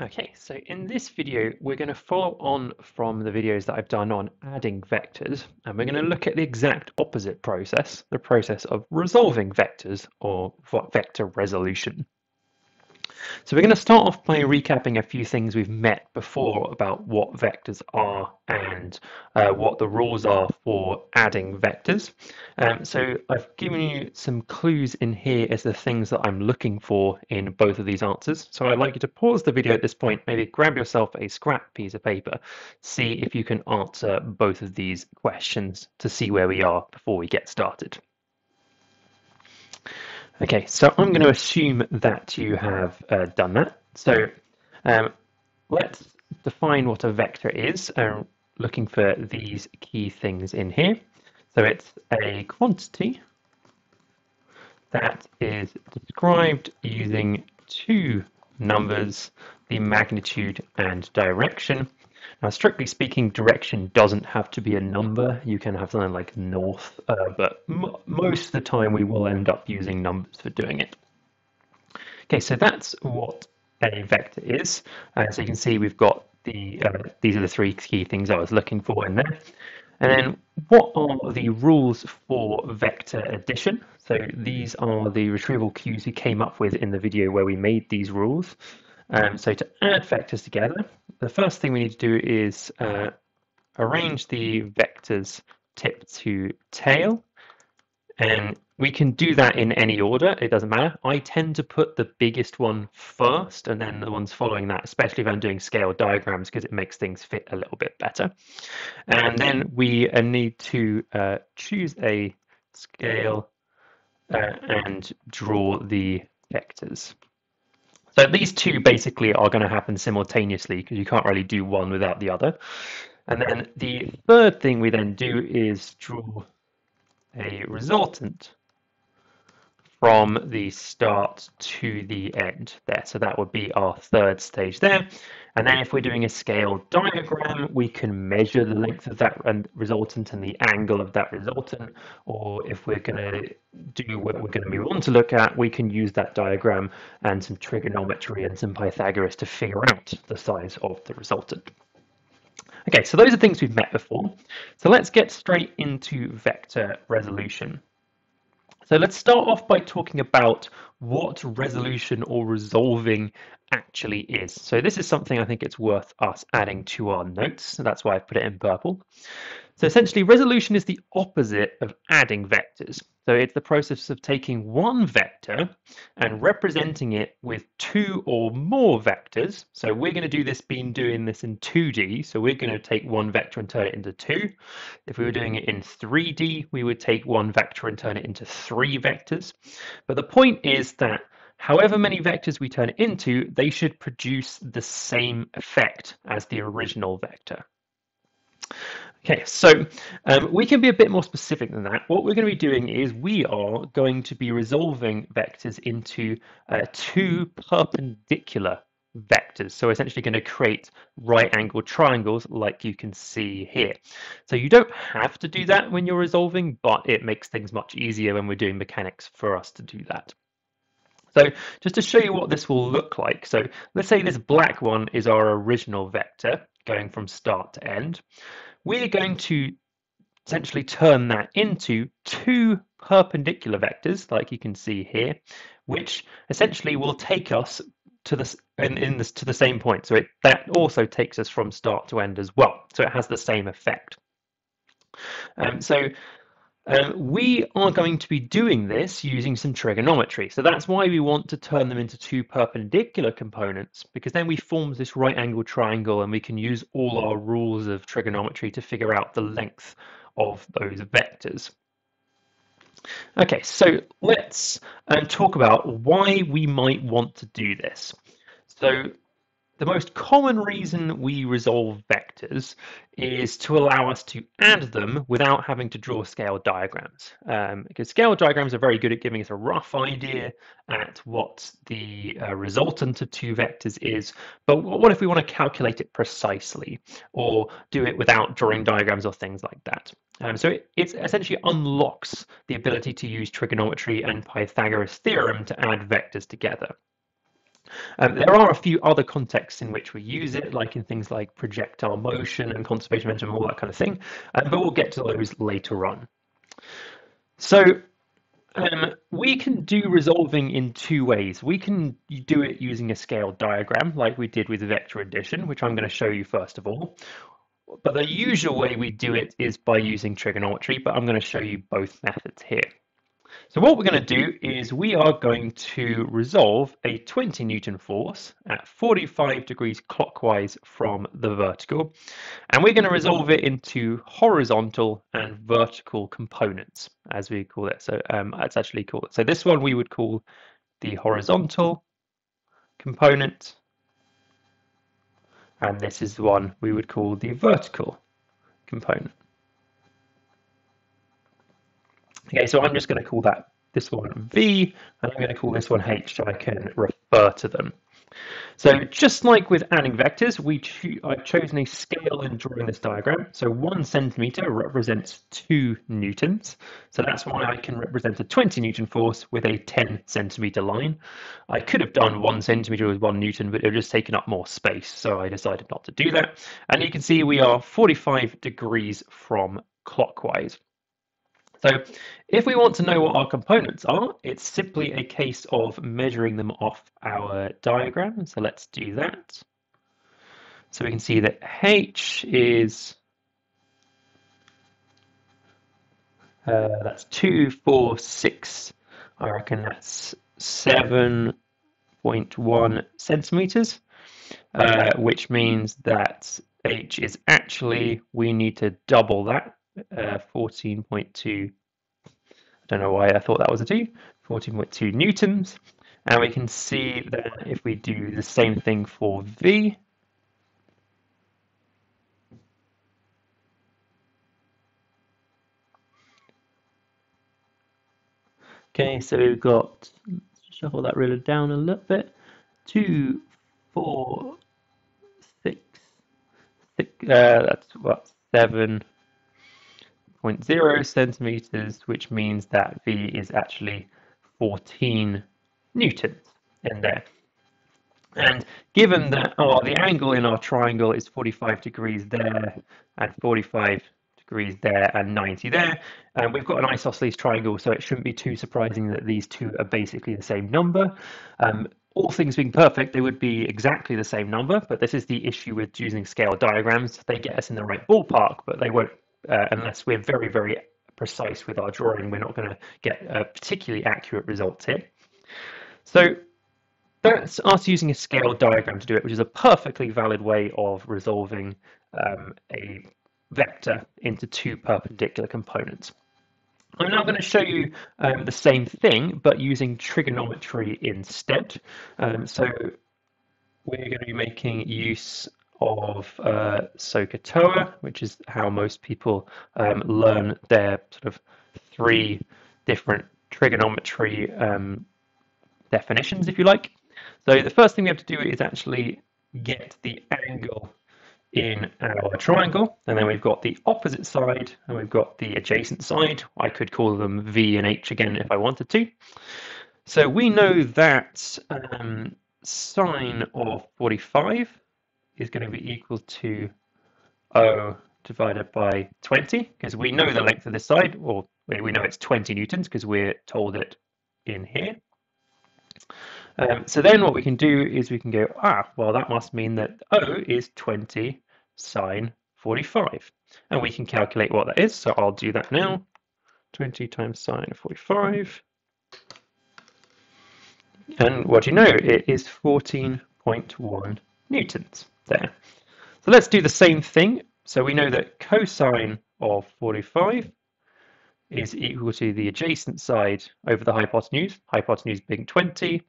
Okay, so in this video, we're going to follow on from the videos that I've done on adding vectors, and we're going to look at the exact opposite process, the process of resolving vectors or vector resolution. So we're going to start off by recapping a few things we've met before about what vectors are and uh, what the rules are for adding vectors. Um, so I've given you some clues in here as the things that I'm looking for in both of these answers. So I'd like you to pause the video at this point, maybe grab yourself a scrap piece of paper, see if you can answer both of these questions to see where we are before we get started. Okay, so I'm going to assume that you have uh, done that. So um, let's define what a vector is, uh, looking for these key things in here. So it's a quantity that is described using two numbers, the magnitude and direction. Now, strictly speaking, direction doesn't have to be a number. You can have something like north, uh, but most of the time we will end up using numbers for doing it. Okay, so that's what a vector is. Uh, so you can see we've got the, uh, these are the three key things I was looking for in there. And then what are the rules for vector addition? So these are the retrieval cues we came up with in the video where we made these rules. Um, so to add vectors together, the first thing we need to do is uh, arrange the vectors tip to tail. And we can do that in any order, it doesn't matter. I tend to put the biggest one first and then the ones following that, especially if I'm doing scale diagrams because it makes things fit a little bit better. And then we uh, need to uh, choose a scale uh, and draw the vectors. So these two basically are going to happen simultaneously because you can't really do one without the other. And then the third thing we then do is draw a resultant from the start to the end there. So that would be our third stage there. And then if we're doing a scale diagram, we can measure the length of that resultant and the angle of that resultant. Or if we're going to do what we're going to move on to look at, we can use that diagram and some trigonometry and some Pythagoras to figure out the size of the resultant. Okay, so those are things we've met before. So let's get straight into vector resolution. So let's start off by talking about what resolution or resolving actually is. So this is something I think it's worth us adding to our notes. So that's why I've put it in purple. So essentially resolution is the opposite of adding vectors. So it's the process of taking one vector and representing it with two or more vectors. So we're going to do this, been doing this in 2D. So we're going to take one vector and turn it into two. If we were doing it in 3D, we would take one vector and turn it into three vectors. But the point is that however many vectors we turn into, they should produce the same effect as the original vector. Okay, so um, we can be a bit more specific than that. What we're going to be doing is we are going to be resolving vectors into uh, two perpendicular vectors. So essentially going to create right angled triangles like you can see here. So you don't have to do that when you're resolving, but it makes things much easier when we're doing mechanics for us to do that. So just to show you what this will look like. So let's say this black one is our original vector going from start to end we're going to essentially turn that into two perpendicular vectors, like you can see here, which essentially will take us to the in, in this to the same point. So it that also takes us from start to end as well. So it has the same effect. Um, so um, we are going to be doing this using some trigonometry. So that's why we want to turn them into two perpendicular components, because then we form this right angle triangle and we can use all our rules of trigonometry to figure out the length of those vectors. Okay, so let's um, talk about why we might want to do this. So the most common reason we resolve vectors is to allow us to add them without having to draw scale diagrams. Um, because scale diagrams are very good at giving us a rough idea at what the uh, resultant of two vectors is. But what if we want to calculate it precisely or do it without drawing diagrams or things like that? Um, so it, it essentially unlocks the ability to use trigonometry and Pythagoras theorem to add vectors together. Um, there are a few other contexts in which we use it, like in things like projectile motion and conservation momentum, all that kind of thing, um, but we'll get to those later on. So um, we can do resolving in two ways. We can do it using a scale diagram like we did with vector addition, which I'm going to show you first of all. But the usual way we do it is by using trigonometry, but I'm going to show you both methods here. So what we're going to do is we are going to resolve a 20 Newton force at 45 degrees clockwise from the vertical. And we're going to resolve it into horizontal and vertical components, as we call it. So um, it's actually called, so this one we would call the horizontal component. And this is the one we would call the vertical component. Okay, so I'm just going to call that this one V, and I'm going to call this one H so I can refer to them. So just like with adding vectors, we cho I've chosen a scale in drawing this diagram. So one centimeter represents two newtons. So that's why I can represent a 20 newton force with a 10 centimeter line. I could have done one centimeter with one newton, but it would have just taken up more space. So I decided not to do that. And you can see we are 45 degrees from clockwise. So if we want to know what our components are, it's simply a case of measuring them off our diagram. So let's do that. So we can see that H is, uh, that's two, four, six, I reckon that's 7.1 centimeters, uh, which means that H is actually, we need to double that uh, 14.2, I don't know why I thought that was a 2, 14.2 newtons. And we can see that if we do the same thing for V, Okay, so we've got, shuffle that ruler down a little bit, two, four, six, six uh, that's what, seven, 0.0 centimeters, which means that V is actually 14 newtons in there. And given that oh, the angle in our triangle is 45 degrees there and 45 degrees there and 90 there, and we've got an isosceles triangle, so it shouldn't be too surprising that these two are basically the same number. Um, all things being perfect, they would be exactly the same number, but this is the issue with using scale diagrams. They get us in the right ballpark, but they won't uh, unless we're very, very precise with our drawing, we're not going to get a particularly accurate results here. So that's us using a scale diagram to do it, which is a perfectly valid way of resolving um, a vector into two perpendicular components. I'm now going to show you um, the same thing, but using trigonometry instead. Um, so we're going to be making use of uh, SOHCAHTOA, which is how most people um, learn their sort of three different trigonometry um, definitions, if you like. So the first thing we have to do is actually get the angle in our triangle, and then we've got the opposite side, and we've got the adjacent side. I could call them V and H again if I wanted to. So we know that um, sine of 45 is going to be equal to O divided by 20, because we know the length of this side, or we know it's 20 newtons because we're told it in here. Um, so then what we can do is we can go, ah, well, that must mean that O is 20 sine 45. And we can calculate what that is. So I'll do that now. 20 times sine 45. And what do you know? It is 14.1 newtons there. So let's do the same thing. So we know that cosine of 45 is equal to the adjacent side over the hypotenuse, hypotenuse being 20.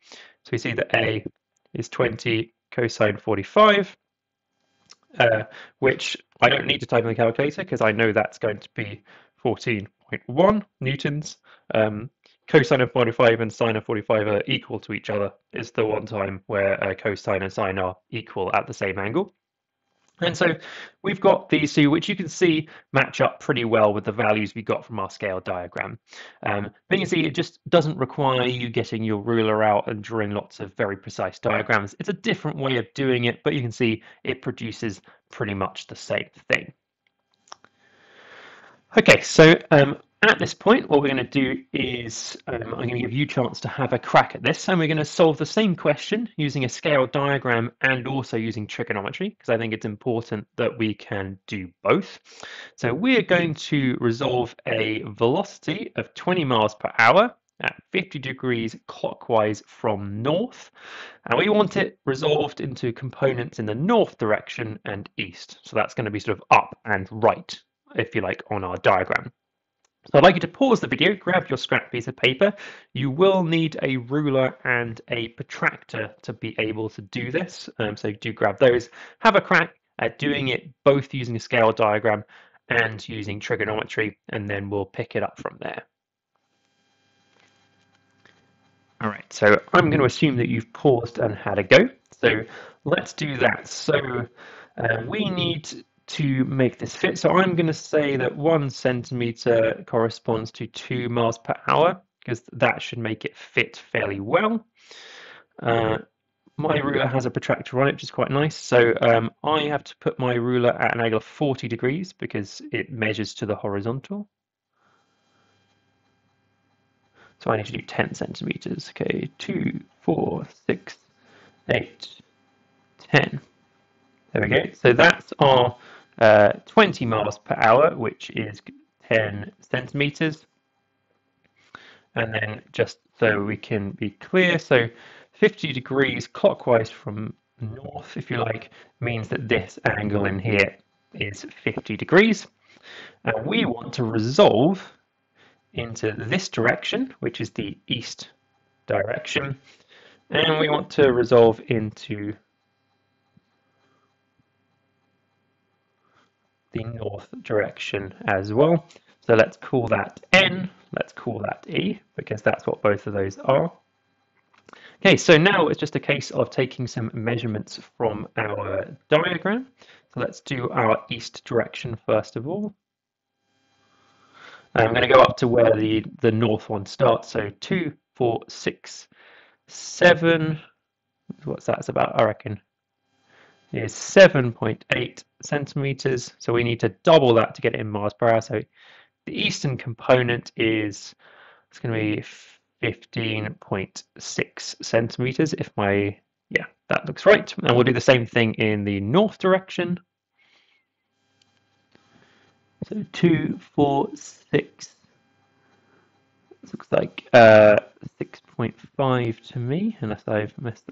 So we see that A is 20 cosine 45, uh, which I don't need to type in the calculator because I know that's going to be 14.1 newtons. Um, cosine of 45 and sine of 45 are equal to each other is the one time where uh, cosine and sine are equal at the same angle. And so we've got these two, which you can see match up pretty well with the values we got from our scale diagram. Um, but you can see it just doesn't require you getting your ruler out and drawing lots of very precise diagrams. It's a different way of doing it, but you can see it produces pretty much the same thing. Okay, so um, at this point, what we're going to do is um, I'm going to give you a chance to have a crack at this, and we're going to solve the same question using a scale diagram and also using trigonometry, because I think it's important that we can do both. So we're going to resolve a velocity of 20 miles per hour at 50 degrees clockwise from north, and we want it resolved into components in the north direction and east. So that's going to be sort of up and right, if you like, on our diagram. So I'd like you to pause the video, grab your scrap piece of paper. You will need a ruler and a protractor to be able to do this. Um, so do grab those. Have a crack at doing it both using a scale diagram and using trigonometry, and then we'll pick it up from there. All right, so I'm going to assume that you've paused and had a go. So let's do that. So uh, we need to make this fit. So I'm going to say that one centimeter corresponds to two miles per hour because that should make it fit fairly well. Uh, my ruler has a protractor on it, which is quite nice. So um, I have to put my ruler at an angle of 40 degrees because it measures to the horizontal. So I need to do 10 centimeters. Okay, two, four, six, eight, 10. There we go. So that's our uh, 20 miles per hour, which is 10 centimeters. And then just so we can be clear, so 50 degrees clockwise from north, if you like, means that this angle in here is 50 degrees. And we want to resolve into this direction, which is the east direction. And we want to resolve into the north direction as well. So let's call that N, let's call that E, because that's what both of those are. Okay, so now it's just a case of taking some measurements from our diagram. So let's do our east direction first of all. I'm going to go up to where the, the north one starts. So two, four, six, seven. What's that? It's about, I reckon, is 7.8 centimeters. So we need to double that to get it in miles per hour. So the eastern component is it's going to be 15.6 centimeters if my yeah that looks right and we'll do the same thing in the north direction so two four six looks like uh 6.5 to me unless I've messed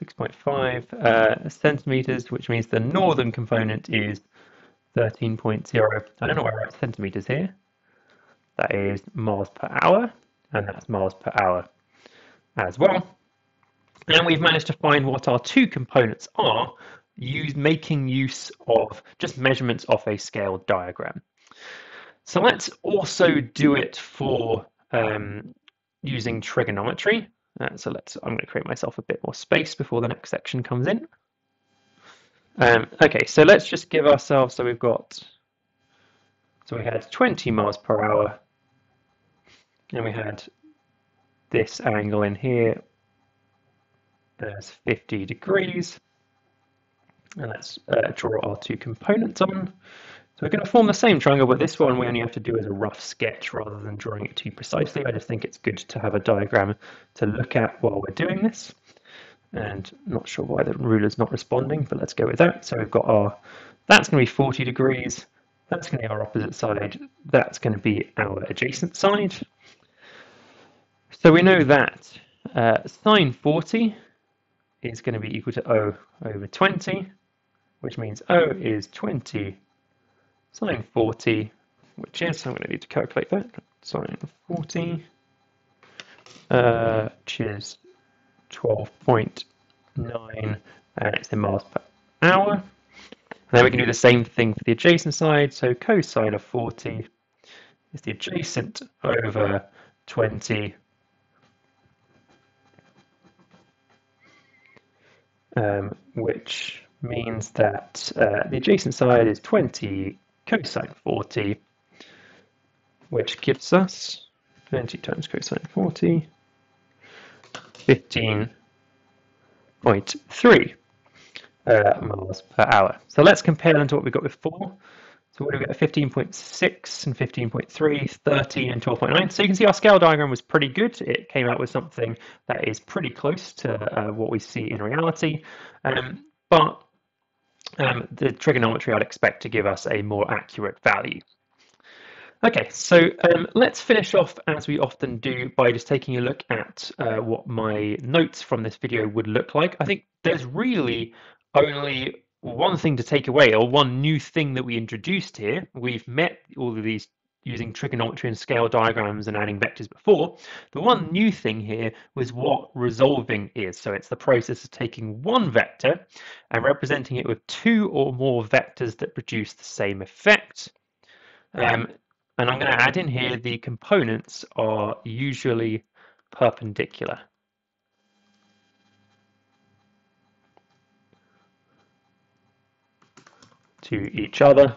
6.5 uh, centimeters, which means the northern component is 13.0. I don't know why I write centimeters here. That is miles per hour, and that's miles per hour as well. And we've managed to find what our two components are, use, making use of just measurements off a scale diagram. So let's also do it for um, using trigonometry. Uh, so let's, I'm going to create myself a bit more space before the next section comes in. Um, okay, so let's just give ourselves, so we've got, so we had 20 miles per hour, and we had this angle in here as 50 degrees. And let's uh, draw our two components on. So we're going to form the same triangle, but this one we only have to do as a rough sketch rather than drawing it too precisely. I just think it's good to have a diagram to look at while we're doing this. And not sure why the ruler's not responding, but let's go with that. So we've got our, that's going to be 40 degrees. That's going to be our opposite side. That's going to be our adjacent side. So we know that uh, sine 40 is going to be equal to O over 20, which means O is 20 sine 40, which is, I'm going to need to calculate that, sine 40, uh, which is 12.9, and it's in miles per hour. And then we can do the same thing for the adjacent side, so cosine of 40 is the adjacent over 20 um, which means that uh, the adjacent side is 20 cosine 40, which gives us 20 times cosine 40, 15.3 uh, miles per hour. So let's compare them to what we got before. So do we get? 15.6 and 15.3, 13 and 12.9. So you can see our scale diagram was pretty good. It came out with something that is pretty close to uh, what we see in reality. Um, but um, the trigonometry I'd expect to give us a more accurate value. Okay, so um, let's finish off as we often do by just taking a look at uh, what my notes from this video would look like. I think there's really only one thing to take away or one new thing that we introduced here. We've met all of these using trigonometry and scale diagrams and adding vectors before. The one new thing here was what resolving is. So it's the process of taking one vector and representing it with two or more vectors that produce the same effect. Um, and I'm going to add in here the components are usually perpendicular. to each other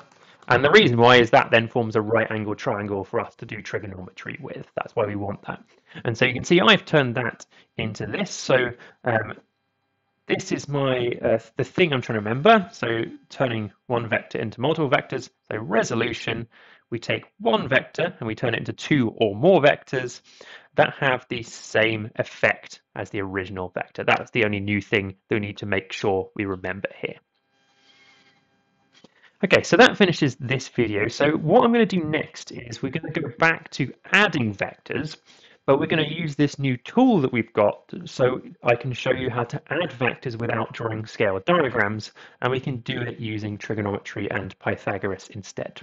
and the reason why is that then forms a right angle triangle for us to do trigonometry with. That's why we want that. And so you can see I've turned that into this. So um, this is my uh, the thing I'm trying to remember. So turning one vector into multiple vectors. So resolution, we take one vector and we turn it into two or more vectors that have the same effect as the original vector. That's the only new thing that we need to make sure we remember here. Okay, so that finishes this video. So what I'm going to do next is we're going to go back to adding vectors, but we're going to use this new tool that we've got so I can show you how to add vectors without drawing scale diagrams, and we can do it using trigonometry and Pythagoras instead.